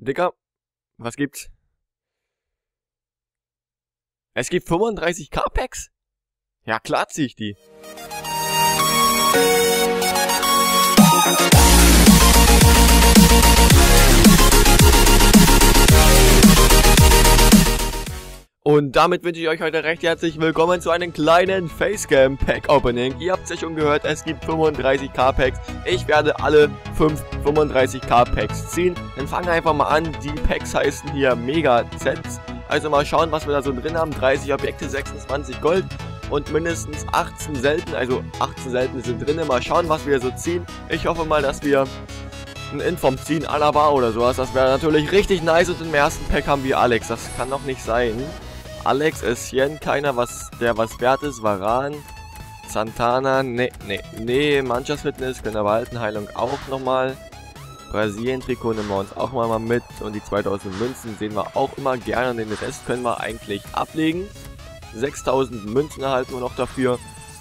Dicker, was gibt's? Es gibt 35 K-Packs? Ja, klar zieh ich die. Und damit wünsche ich euch heute recht herzlich willkommen zu einem kleinen Facecam Pack Opening. Ihr habt es ja schon gehört, es gibt 35k Packs. Ich werde alle 5 35k Packs ziehen. Dann fangen wir einfach mal an. Die Packs heißen hier Mega Sets. Also mal schauen, was wir da so drin haben. 30 Objekte, 26 Gold und mindestens 18 selten. Also 18 selten sind drin. Mal schauen, was wir so ziehen. Ich hoffe mal, dass wir ein Inform ziehen, Alaba oder sowas. Das wäre natürlich richtig nice. Und im ersten Pack haben wir Alex. Das kann doch nicht sein. Alex, Essien, keiner, was der was wert ist. Varan, Santana, ne, ne, ne, Manchas Fitness können wir behalten. Heilung auch nochmal. Brasilien-Trikot nehmen wir uns auch mal mit. Und die 2000 Münzen sehen wir auch immer gerne. Und den Rest können wir eigentlich ablegen. 6000 Münzen erhalten wir noch dafür.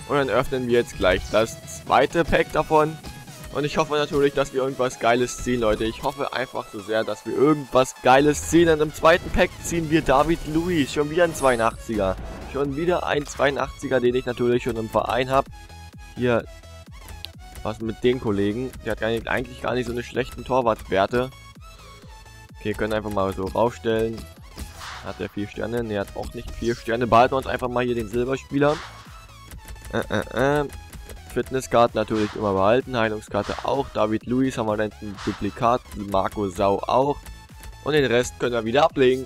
Und dann öffnen wir jetzt gleich das zweite Pack davon. Und ich hoffe natürlich, dass wir irgendwas Geiles ziehen, Leute. Ich hoffe einfach so sehr, dass wir irgendwas Geiles ziehen. Und im zweiten Pack ziehen wir David Luiz. Schon wieder ein 82er. Schon wieder ein 82er, den ich natürlich schon im Verein habe. Hier, was mit den Kollegen. Der hat gar nicht, eigentlich gar nicht so eine schlechten Torwartwerte. Okay, können einfach mal so raufstellen. Hat er vier Sterne? Ne, hat auch nicht vier Sterne. Behalten wir uns einfach mal hier den Silberspieler. Äh, äh, äh. Fitnesskarte natürlich immer behalten, Heilungskarte auch, David Luiz haben wir dann ein Duplikat, Marco Sau auch und den Rest können wir wieder ablegen.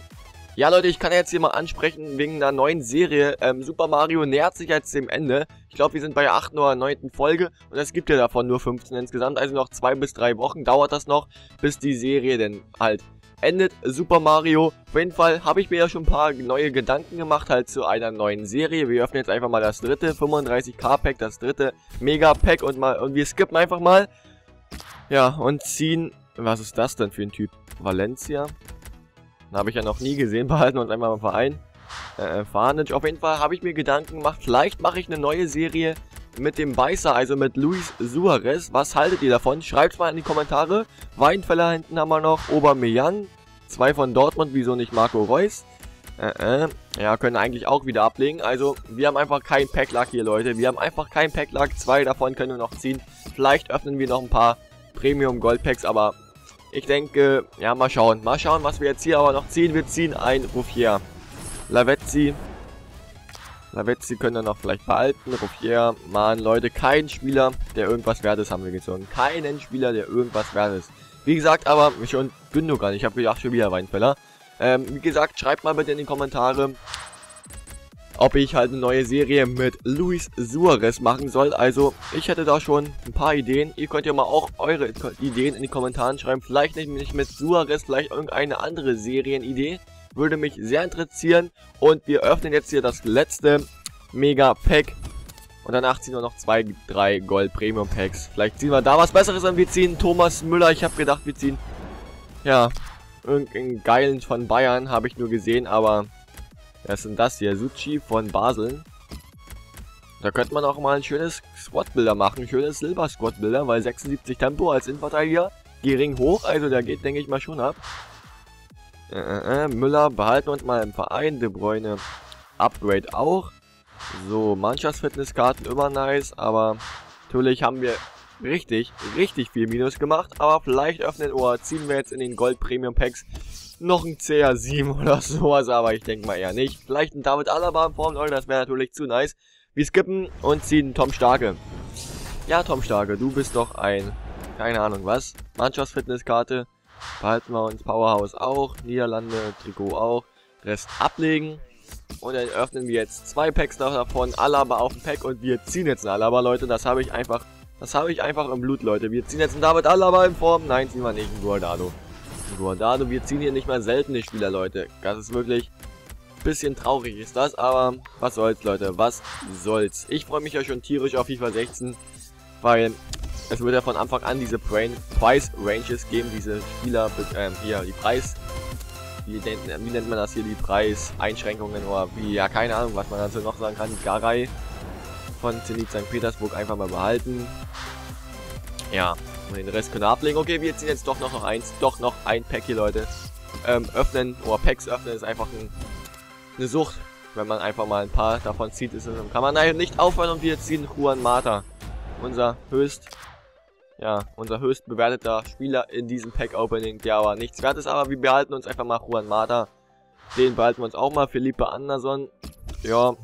Ja Leute, ich kann jetzt hier mal ansprechen wegen einer neuen Serie, ähm, Super Mario nähert sich jetzt dem Ende. Ich glaube wir sind bei der 8. oder 9. Folge und es gibt ja davon nur 15 insgesamt, also noch 2 bis 3 Wochen dauert das noch, bis die Serie denn halt endet Super Mario. Auf jeden Fall habe ich mir ja schon ein paar neue Gedanken gemacht, halt zu einer neuen Serie. Wir öffnen jetzt einfach mal das dritte 35k Pack, das dritte Mega Pack und mal und wir skippen einfach mal. Ja, und ziehen, was ist das denn für ein Typ? Valencia? Habe ich ja noch nie gesehen, behalten uns einmal im Verein. Äh, Farnage. Auf jeden Fall habe ich mir Gedanken gemacht, vielleicht mache ich eine neue Serie mit dem Beißer, also mit Luis Suarez. Was haltet ihr davon? Schreibt mal in die Kommentare. Weinfeller hinten haben wir noch. Aubameyang. Zwei von Dortmund, wieso nicht Marco Reus? Äh, äh. Ja, können eigentlich auch wieder ablegen. Also, wir haben einfach kein Packlack hier, Leute. Wir haben einfach kein Packlack. Zwei davon können wir noch ziehen. Vielleicht öffnen wir noch ein paar Premium Gold Packs, aber ich denke, ja, mal schauen. Mal schauen, was wir jetzt hier aber noch ziehen. Wir ziehen ein Ruffier. Lavezzi, Lavezzi können wir noch vielleicht behalten. Ruffier, Mann, Leute, kein Spieler, der irgendwas wert ist, haben wir gezogen. Keinen Spieler, der irgendwas wert ist. Wie gesagt, aber schon Gündogan. Ich habe gedacht, schon wieder Weinfeller. Ähm, wie gesagt, schreibt mal bitte in die Kommentare, ob ich halt eine neue Serie mit Luis Suarez machen soll. Also, ich hätte da schon ein paar Ideen. Ihr könnt ja mal auch eure Ideen in die Kommentare schreiben. Vielleicht nicht mit Suarez, vielleicht irgendeine andere Serienidee. Würde mich sehr interessieren. Und wir öffnen jetzt hier das letzte Mega Pack. Und danach ziehen wir noch zwei, drei Gold Premium Packs. Vielleicht ziehen wir da was Besseres an. Wir ziehen Thomas Müller. Ich habe gedacht, wir ziehen, ja, irgendeinen geilen von Bayern. Habe ich nur gesehen, aber was sind das hier? Suchi von Basel. Da könnte man auch mal ein schönes Squad-Bilder machen. Ein schönes Silber-Squad-Bilder, weil 76 Tempo als Innenverteidiger. Gering hoch, also der geht, denke ich mal, schon ab. Äh, äh, äh, Müller behalten uns mal im Verein. De Bruyne Upgrade auch. So, Mannschaftsfitnesskarten immer nice, aber natürlich haben wir richtig, richtig viel Minus gemacht. Aber vielleicht öffnen oder ziehen wir jetzt in den Gold Premium Packs noch ein CR7 oder sowas, aber ich denke mal eher nicht. Vielleicht ein David Alaba in Form, das wäre natürlich zu nice. Wir skippen und ziehen Tom Starke. Ja, Tom Starke, du bist doch ein, keine Ahnung was, Mannschaftsfitnesskarte. Behalten wir uns Powerhouse auch, Niederlande, Trikot auch. Rest ablegen. Und dann öffnen wir jetzt zwei Packs davon, Alaba auf dem Pack und wir ziehen jetzt einen Alaba, Leute. Das habe ich einfach, das habe ich einfach im Blut, Leute. Wir ziehen jetzt einen David Alaba in Form. Nein, ziehen wir nicht, einen Guardado. Ein Guardado, wir ziehen hier nicht mal seltene Spieler, Leute. Das ist wirklich ein bisschen traurig ist das, aber was soll's, Leute, was soll's. Ich freue mich ja schon tierisch auf FIFA 16, weil es wird ja von Anfang an diese Price Ranges geben, diese Spieler, ähm, hier, die Preis, wie, wie, nennt man das hier, die Preiseinschränkungen oder wie, ja, keine Ahnung, was man dazu noch sagen kann, Garay von Zenit St. Petersburg einfach mal behalten. Ja, Den Rest können wir ablegen. Okay, wir ziehen jetzt doch noch, noch eins. Doch noch ein Pack hier, Leute. Ähm, öffnen, oder Packs öffnen ist einfach ein, eine Sucht. Wenn man einfach mal ein paar davon zieht, ist es, kann man nicht aufhören und wir ziehen Juan Mata. Unser höchst, ja, unser höchst bewerteter Spieler in diesem Pack-Opening, der aber nichts wert ist, aber wir behalten uns einfach mal Juan Mata. Den behalten wir uns auch mal, Philippe Anderson. Ja,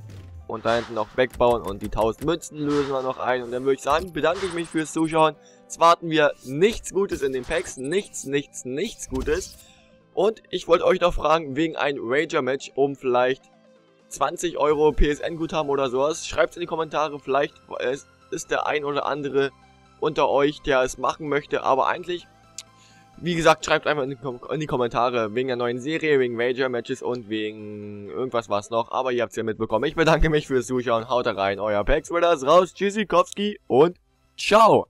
und da hinten noch wegbauen und die 1000 Münzen lösen wir noch ein. Und dann würde ich sagen, bedanke ich mich fürs Zuschauen. Jetzt warten wir nichts Gutes in den Packs, nichts, nichts, nichts Gutes. Und ich wollte euch noch fragen, wegen ein Ranger-Match, um vielleicht 20 Euro PSN-Guthaben oder sowas. Schreibt es in die Kommentare, vielleicht ist der ein oder andere unter euch, der es machen möchte. Aber eigentlich, wie gesagt, schreibt einfach in die, in die Kommentare wegen der neuen Serie, wegen Major-Matches und wegen irgendwas was noch. Aber ihr habt es ja mitbekommen. Ich bedanke mich fürs Zuschauen. Haut rein, euer Pax Raus, Tschüssikowski und ciao.